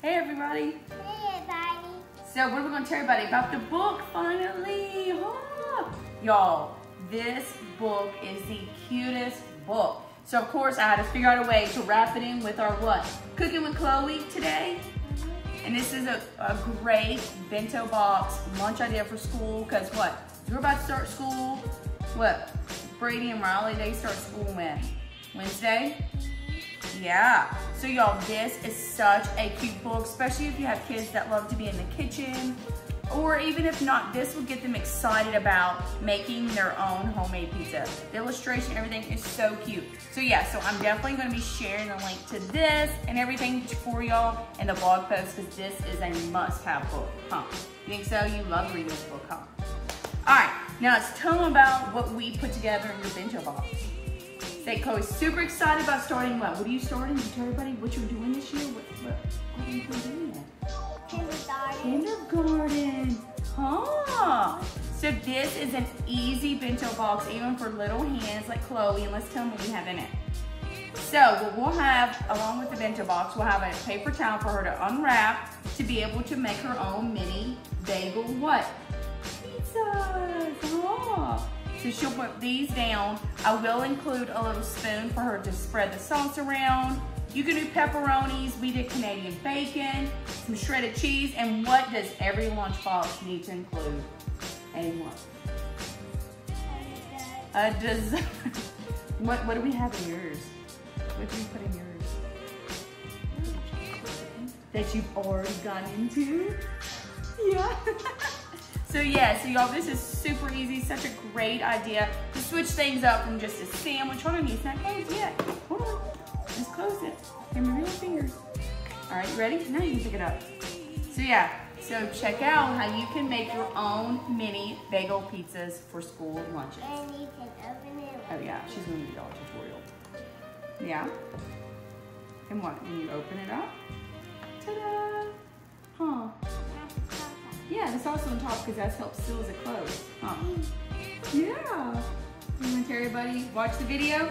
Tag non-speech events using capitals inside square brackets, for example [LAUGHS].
Hey everybody. Hey, everybody. So what are we gonna tell everybody about the book finally? Ah. Y'all, this book is the cutest book. So of course I had to figure out a way to wrap it in with our what? Cooking with Chloe today. And this is a, a great bento box lunch idea for school because what? We're about to start school. What? Brady and Riley, they start school when? Wednesday? Yeah. So y'all, this is such a cute book, especially if you have kids that love to be in the kitchen. Or even if not, this will get them excited about making their own homemade pizza. The illustration, everything is so cute. So yeah, so I'm definitely gonna be sharing the link to this and everything for y'all in the blog post because this is a must-have book, huh? You think so? You love reading this book, huh? All right, now let's tell them about what we put together in your bento box. Say Chloe's super excited about starting what? What are you starting? You tell everybody what you're doing this year? What, what, what are you doing? Kindergarten. Kindergarten. Huh. So this is an easy bento box, even for little hands like Chloe, and let's tell them what we have in it. So what we'll have, along with the bento box, we'll have a paper towel for her to unwrap to be able to make her own mini bagel what? Pizza! Oh. So she'll put these down. I will include a little spoon for her to spread the sauce around. You can do pepperonis. We did Canadian bacon, some shredded cheese, and what does every lunchbox need to include? A what? A dessert. [LAUGHS] What, what do we have in yours? What do you put in yours? That you've already gone into? [LAUGHS] Yeah. [LAUGHS] so yeah, so y'all, this is super easy. Such a great idea to switch things up from just a sandwich. Hold on, it's not closed yet. Hold on. Just close it. Give me real fingers. All right, you ready? Now you can pick it up. So yeah, so check out how you can make your own mini bagel pizzas for school lunches. And you can open it. Oh yeah, she's gonna do y'all tutorial. Yeah. And what? When you open it up, it's also on top because that helps seal it closed. Huh? Yeah. You want to tell everybody watch the video?